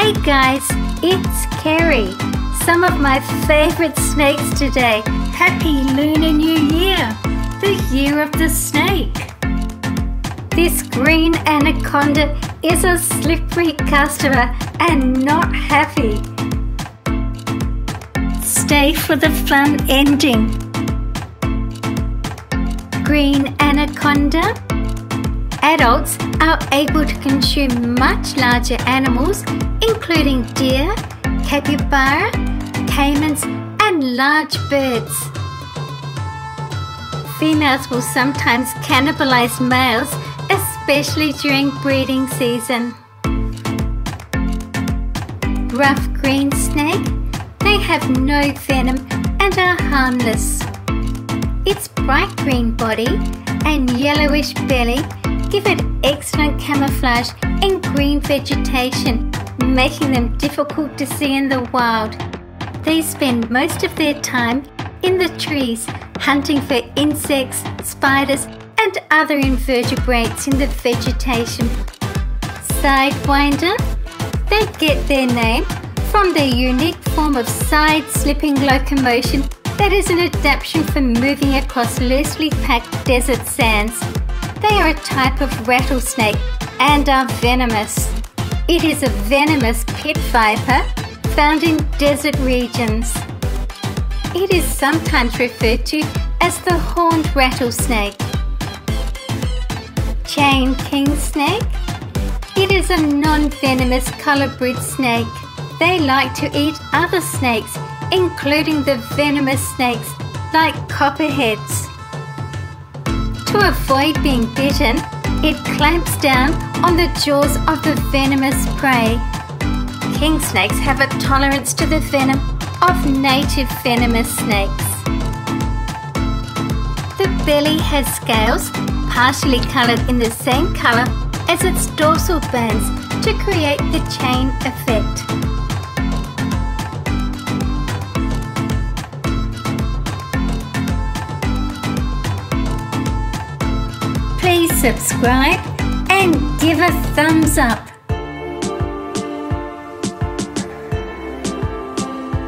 Hey guys, it's Kerry. Some of my favorite snakes today. Happy Lunar New Year, the year of the snake. This green anaconda is a slippery customer and not happy. Stay for the fun ending. Green anaconda. Adults are able to consume much larger animals, including deer, capybara, caimans, and large birds. Females will sometimes cannibalize males, especially during breeding season. Rough green snake. They have no venom and are harmless. Its bright green body and yellowish belly give it excellent camouflage in green vegetation, making them difficult to see in the wild. They spend most of their time in the trees hunting for insects, spiders, and other invertebrates in the vegetation. Sidewinder. They get their name from their unique form of side slipping locomotion that is an adaptation for moving across loosely packed desert sands. They are a type of rattlesnake and are venomous. It is a venomous pit viper found in desert regions. It is sometimes referred to as the horned rattlesnake. Chain king snake. It is a non-venomous colubrid snake. They like to eat other snakes, including the venomous snakes like copperheads. To avoid being bitten, it clamps down on the jaws of the venomous prey. King snakes have a tolerance to the venom of native venomous snakes. The belly has scales, partially coloured in the same colour as its dorsal bands to create the chain effect. Subscribe and give a thumbs up.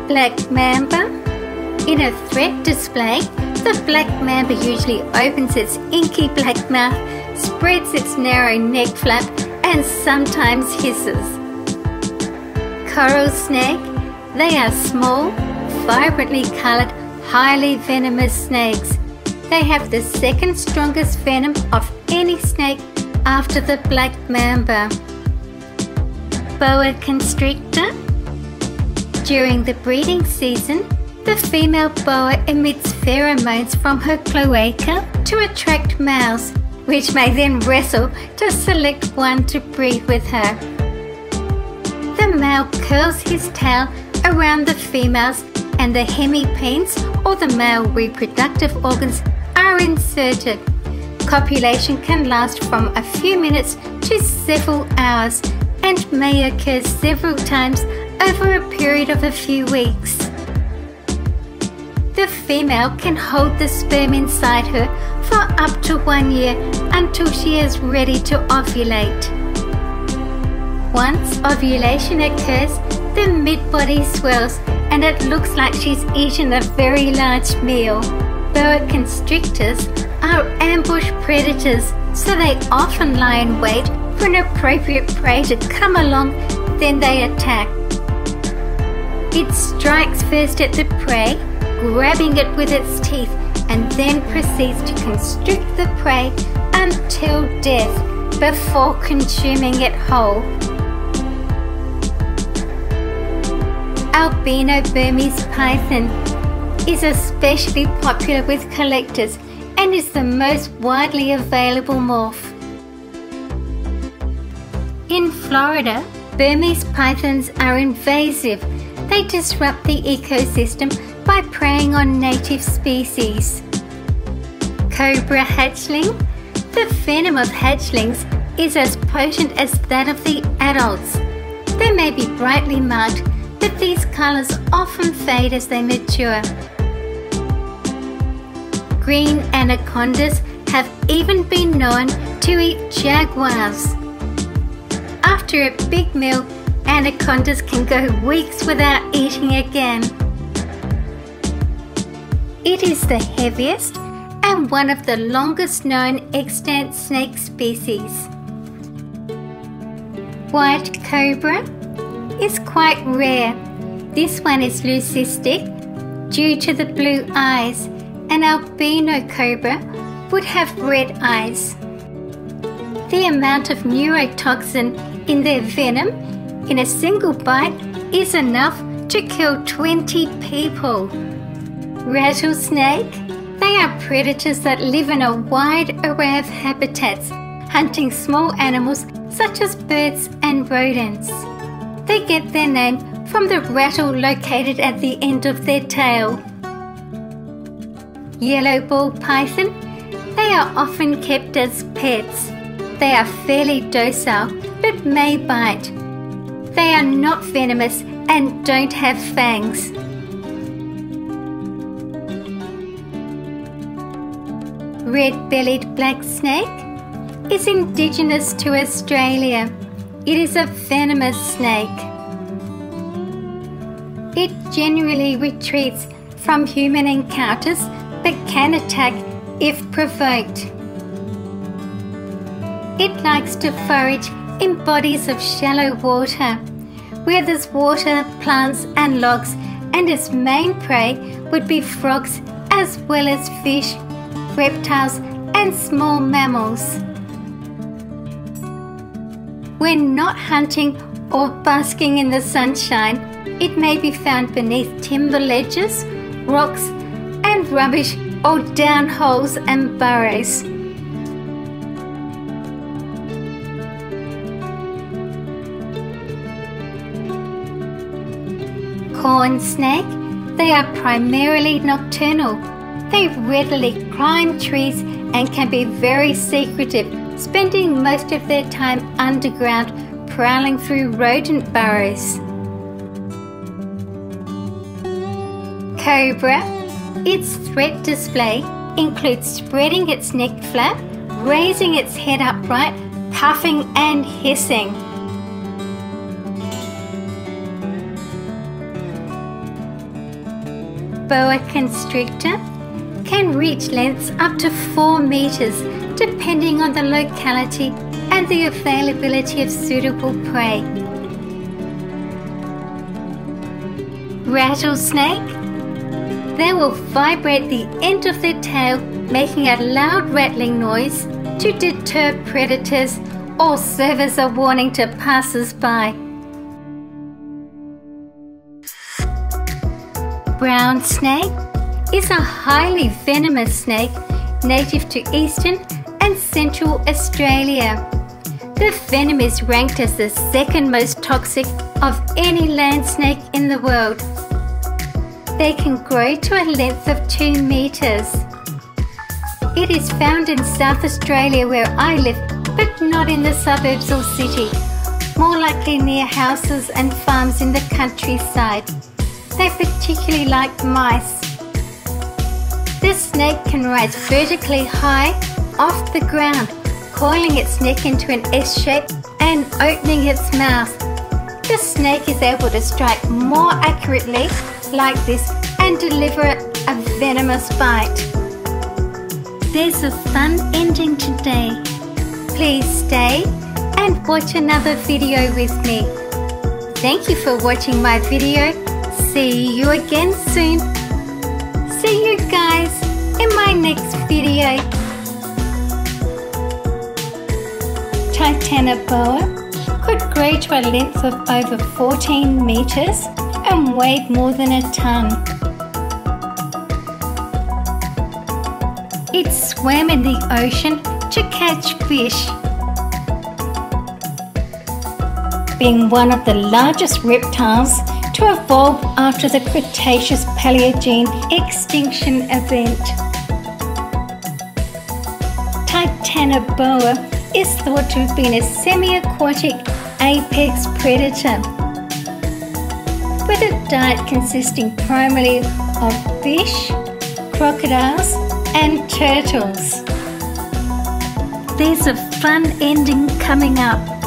Black Mamba. In a threat display, the black mamba usually opens its inky black mouth, spreads its narrow neck flap, and sometimes hisses. Coral snake. They are small, vibrantly coloured, highly venomous snakes. They have the second strongest venom of any snake after the black mamba. Boa constrictor. During the breeding season, the female boa emits pheromones from her cloaca to attract males, which may then wrestle to select one to breed with her. The male curls his tail around the females and the hemipenes or the male reproductive organs are inserted. Copulation can last from a few minutes to several hours and may occur several times over a period of a few weeks. The female can hold the sperm inside her for up to one year until she is ready to ovulate. Once ovulation occurs, the mid-body swells and it looks like she's eaten a very large meal. Boa constrictors are ambush predators, so they often lie in wait for an appropriate prey to come along, then they attack. It strikes first at the prey, grabbing it with its teeth, and then proceeds to constrict the prey until death before consuming it whole. Albino Burmese python is especially popular with collectors and is the most widely available morph. In Florida, Burmese pythons are invasive. They disrupt the ecosystem by preying on native species. Cobra hatchling. The venom of hatchlings is as potent as that of the adults. They may be brightly marked, but these colours often fade as they mature. Green anacondas have even been known to eat jaguars. After a big meal, anacondas can go weeks without eating again. It is the heaviest and one of the longest known extant snake species. White cobra is quite rare. This one is leucistic due to the blue eyes. An albino cobra would have red eyes. The amount of neurotoxin in their venom in a single bite is enough to kill 20 people. Rattlesnake? They are predators that live in a wide array of habitats, hunting small animals such as birds and rodents. They get their name from the rattle located at the end of their tail. Yellow ball python? They are often kept as pets. They are fairly docile but may bite. They are not venomous and don't have fangs. Red-bellied black snake is indigenous to Australia. It is a venomous snake. It generally retreats from human encounters but can attack if provoked. It likes to forage in bodies of shallow water, where there's water, plants, and logs, and its main prey would be frogs as well as fish, reptiles, and small mammals. When not hunting or basking in the sunshine, it may be found beneath timber ledges, rocks, and rubbish or down holes and burrows. corn snake, they are primarily nocturnal. They readily climb trees and can be very secretive, spending most of their time underground prowling through rodent burrows. Cobra, its threat display includes spreading its neck flap, raising its head upright, puffing and hissing. boa constrictor can reach lengths up to 4 meters depending on the locality and the availability of suitable prey. Rattlesnake They will vibrate the end of their tail making a loud rattling noise to deter predators or serve as a warning to passers-by. brown snake is a highly venomous snake native to eastern and central Australia. The venom is ranked as the second most toxic of any land snake in the world. They can grow to a length of 2 metres. It is found in South Australia where I live, but not in the suburbs or city, more likely near houses and farms in the countryside. They particularly like mice. This snake can rise vertically high off the ground, coiling its neck into an S shape and opening its mouth. The snake is able to strike more accurately like this and deliver a venomous bite. There's a fun ending today. Please stay and watch another video with me. Thank you for watching my video see you again soon. See you guys in my next video. Titanoboa could grow to a length of over 14 metres and weigh more than a tonne. It swam in the ocean to catch fish. Being one of the largest reptiles to evolve after the Cretaceous Paleogene extinction event. Titanoboa is thought to have been a semi-aquatic apex predator with a diet consisting primarily of fish, crocodiles and turtles. There's a fun ending coming up.